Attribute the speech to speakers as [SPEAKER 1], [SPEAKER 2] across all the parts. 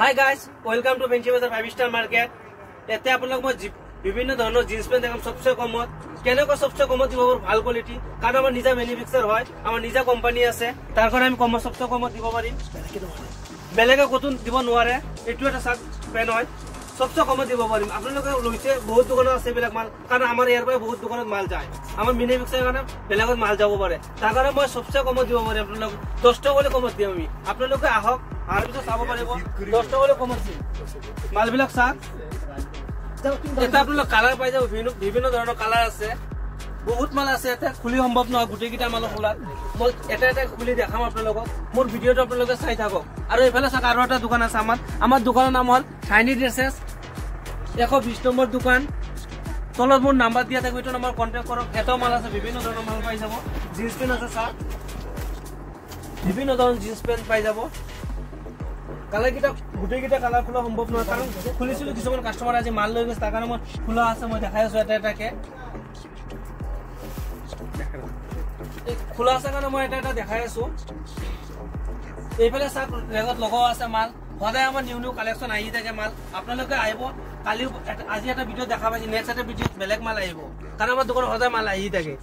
[SPEAKER 1] হাই guys welcome two বেঞ্চি বাজাৰ five star market ইয়াতে আপোনালোক মই বিভিন্ন ধৰণৰ জিন্স পেণ্ট দেখাম। চবচে কমত। কেনেকুৱা চবচে কমত? দিব পাৰোঁ ভাল কোৱালিটি কাৰণ আমাৰ নিজা মেনুফেকচাৰ হয়। আমাৰ নিজা কোম্পানী আছে। তাৰ কাৰণে আমি কমত চবচে কমত দিব পাৰিম। বেলেগে ক'তো দিব নোৱাৰে। এইটো এটা চাৰ্ট পেণ্ট হয়। চবচে কমত দিব পাৰিম। আপোনালোকে লৈছে। বহুত দোকানত আছে এইবিলাক মাল। কাৰণ আমাৰ ইয়াৰ পৰাই বহুত দোকানত মাল যায়। আমাৰ মেনুফেকচাৰ কাৰণে বেলেগত মাল যাব পাৰে। তাৰ কাৰণে মই চবচে কমত দিব পাৰিম। আপোনালোক দহ টকা কমত দিম আমি। আপোনালোকে আহক। অহাৰ পিছত চাব পাৰিব। দহ টকা কমত দিম মালবিলাক চাওক এটা আপোনালোক কালাৰ পাই যাব। বিভিন্ন বিভিন্ন ধৰণৰ কালাৰ আছে। বহুত মাল আছে। খুলি সম্ভৱ নহয়। গোটেইকেইটা মালৰ খোলাত মই এটা এটা খুলি দেখাম আপোনালোকক। মোৰ ভিডিঅ'টো আপোনালোকে চাই থাকক। আৰু এইফালে চাওক আৰু এটা দোকান আছে আমাৰ। আমাৰ দোকানৰ নাম হ'ল চাইনি ড্ৰেছেছ এশ বিশ নম্বৰ দোকান। তলত মোৰ নাম্বাৰ দিয়া থাকিব। এইটো নম্বৰ কণ্টেক্ট কৰক। এটাও মাল আছে। বিভিন্ন ধৰণৰ মাল পাই যাব। জিন্স পেণ্ট আছে চাওক বিভিন্ন ধৰণৰ জিন্স পেণ্ট পাই যাব। কালাৰকেইটা গোটেইকেইটা কালাৰ খোলা সম্ভৱ নহয়। কাৰণ খুলিছিলো কিছুমান কাষ্টমাৰ আজি মাল লৈ গৈছে তাৰ কাৰণে মই খোলা আছে মই দেখাই আছো এটা এটাকে। খোলা আছে কাৰণে মই এটা এটা দেখাই আছো। এইফালে চাওক ৰেগত লগাও আছে মাল। সদায় আমাৰ নিউ নিউ কালেকশ্যন আহি থাকে মাল। আপোনালোকে আহিব এটা- আজি এটা ভিডিঅ' দেখা পাইছে নেক্সট এটা ভিডিঅ'ত বেলেগ মাল আহিব। কাৰণ আমাৰ দোকানত সদায় মাল আহি থাকে।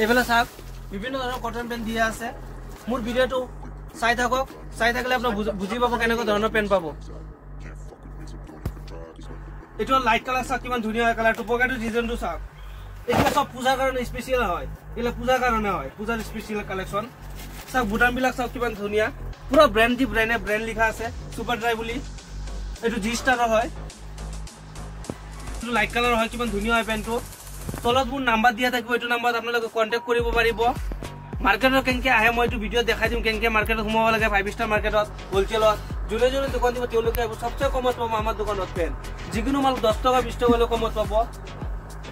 [SPEAKER 1] এইফালে চাওক বিভিন্ন ধৰণৰ কটন পেণ্ট দিয়া আছে। মোৰ ভিডিঅ'টো চাই থাকক চাই থাকিলে আপোনাক বুজি- পাব কেনেকুৱা ধৰণৰ পেণ্ট পাব। এইটো লাইট কালাৰ চাওক কিমান ধুনীয়া হয় কালাৰটো পকেটৰ ডিজাইনটো চাওক। এইবিলাক চব পূজাৰ কাৰণে স্পেচিয়েল হয়। এইবিলাক পূজাৰ কাৰণে হয়। পূজাৰ স্পেচিয়েল কালেকশ্যন চাওক বুটামবিলাক চাওক কিমান ধুনীয়া। পুৰা ব্ৰেণ্ড দি ব্ৰেণ্ডে ব্ৰেণ্ড লিখা আছে। চুপাৰ ড্ৰাই বুলি। এইটো জি ষ্টাৰৰ হয়। এইটো লাইট কালাৰ হয় কিমান ধুনীয়া হয় পেণ্টটো তলত মোৰ নাম্বাৰ দিয়া থাকিব এইটো নাম্বাৰত আপোনালোকে কণ্টেক্ট কৰিব পাৰিব। মাৰ্কেটত কেনেকৈ আহে মই এইটো ভিডিঅ'ত দেখাই দিম কেনেকৈ মাৰ্কেটত সোমাব লাগে ফাইভ ষ্টাৰ মাৰ্কেটত হ'লচেলত যোনে যোনে দোকান দিব তেওঁলোকে চবচে কমত পাব আমাৰ দোকানত পেণ্ট যিকোনো মাল দহ টকা বিছ টকা কমত পাব।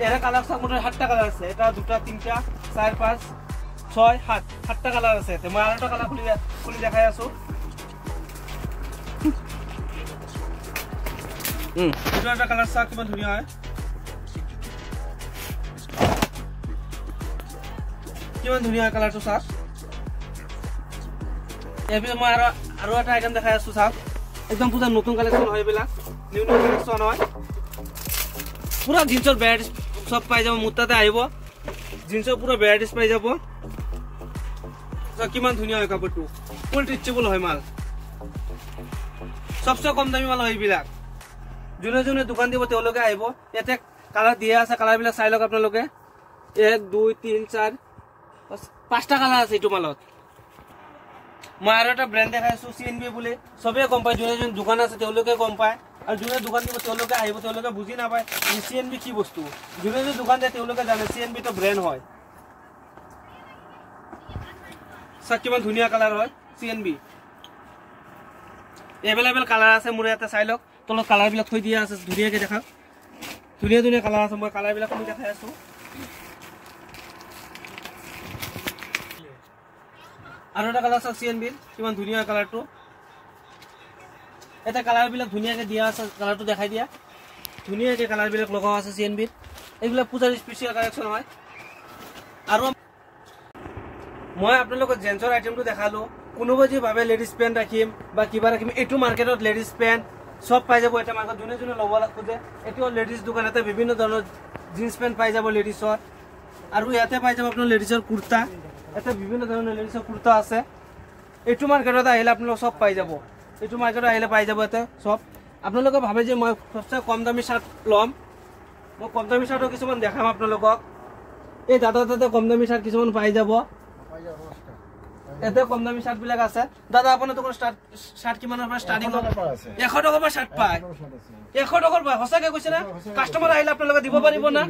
[SPEAKER 1] এরা কালার চাওক মোটামুটি সাতটা কালার আছে। এটা দুটা তিনটা চার পাঁচ ছয় সাত। সাতটা কালার আছে। মই আৰু এটা কালাৰ খুলি খুলি দেখাই আছো। এটা কালাৰ চাওক কিমান ধুনীয়া হয়। কিমান ধুনীয়া হয় কালাৰটো চাওক এইবিলাক মই আৰু আৰু এটা আইটেম দেখাই আছো চাওক একদম পূৰা নতুন কালেকশ্যন হয় এইবিলাক। নিউ নিউ কালেকশ্যন হয়। পুৰা জিন্সৰ ভেৰাইটিজ চব পাই যাব মোৰ তাতে আহিব। জিন্সৰ পুৰা ভেৰাইটিজ পাই যাব। কিমান ধুনীয়া হয় কাপোৰটো। ফুল টিচেবল হয় মাল। চবচে কম দামী মাল হয় এইবিলাক। যোনে যোনে দোকান দিব তেওঁলোকে আহিব। ইয়াতে কালাৰ দিয়া আছে কালাৰবিলাক চাই লওক আপোনালোকে। এক দুই তিনি চাৰি। পাঁচটা কালাৰ আছে এইটো মালত। মই আৰু এটা ব্ৰেণ্ড দেখাই আছো চি এন বি বুলি। চবেই গম পায় যোনে যোনে দোকান আছে তেওঁলোকে গম পায়। আৰু যোনে দোকান দিব তেওঁলোকে আহিব তেওঁলোকে বুজি নাপায় চি এন বি কি বস্তু। যোনে যোনে দোকান দিয়ে তেওঁলোকে জানে চি এন বিটো ব্ৰেণ্ড হয়। চাওক কিমান ধুনীয়া কালাৰ হয় C N B available colour আছে মোৰ ইয়াতে চাই লওক। তলত কালাৰবিলাক থৈ দিয়া আছে ধুনীয়াকৈ দেখাওক। ধুনীয়া ধুনীয়া কালাৰ আছে মই কালাৰবিলাক মই দেখাই আছো। আৰু এটা কালাৰ চাওক চি এন বিৰ কিমান ধুনীয়া কালাৰটো এটা কালাৰবিলাক ধুনীয়াকৈ দিয়া আছে কালাৰটো দেখাই দিয়া। ধুনীয়াকৈ কালাৰবিলাক লগাও আছে চি এন বিৰ এইবিলাক পূজাৰ স্পেচিয়েল কালেকশ্যন হয়। আৰু মই আপোনালোকক জেন্সৰ আইটেমটো দেখালোঁ। কোনোবাই যদি ভাবে লেডিজ পেণ্ট ৰাখিম বা কিবা ৰাখিম এইটো মাৰ্কেটত লেডিজ পেণ্ট চব পাই যাব। এটা মাৰ্কেট যোনে যোনে ল'ব খোজে এইটো লেডিজ দোকান ইয়াতে বিভিন্ন ধৰণৰ জিন্স পেণ্ট পাই যাব লেডিছৰ আৰু ইয়াতে পাই যাব আপোনাৰ লেডিছৰ কুৰ্তা। ইয়াতে বিভিন্ন ধৰণৰ লেডিছৰ কুৰ্তা আছে। এইটো মাৰ্কেটত আহিলে আপোনালোক চব পাই যাব। এইটো মাৰ্কেটত আহিলে পাই যাব ইয়াতে চব। আপোনালোকে ভাবে যে মই সবচে কম দামী চাৰ্ট ল'ম। মই কম দামী চাৰ্টৰ কিছুমান দেখাম আপোনালোকক। এই দাদা তাতে কম দামী চাৰ্ট কিছুমান পাই যাব। ইয়াতে কম দামী চাৰ্ট বিলাক আছে। দাদা আপোনাৰ দোকান চাৰ্ট কিমানৰ পৰা ষ্টাৰ্টিং এশ টকাৰ পৰা চাৰ্ট পায়। এশ টকাৰ পৰা সঁচাকে কৈছে না? কাষ্টমাৰ আহিলে আপোনালোকে দিব পাৰিব না?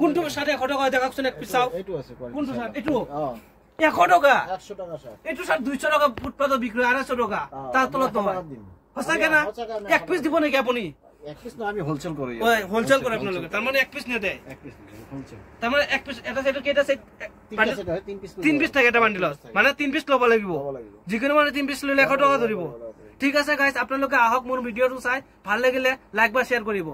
[SPEAKER 1] কোনটো চাৰ্ট এশ টকা দেখাওকচোন এক পিছ চাওক। কোনটো চাৰ্ট এইটো এশ টকা। এইটো চাৰ্ট দুইশ টকা ফুটপাথত বিক্ৰী হয়, আঢ়ৈশ টকা তাৰ তলত নহয়। সঁচাকে না? এক পিচ দিব নেকি আপুনি? যিকোনো মানে তিন পিচ ল'লে এশ টকা ধৰিব। ঠিক আছে গাইজ আপোনালোকে আহক মোৰ ভিডিঅ'টো চাই। ভাল লাগিলে লাইক বা শ্বেয়াৰ কৰিব।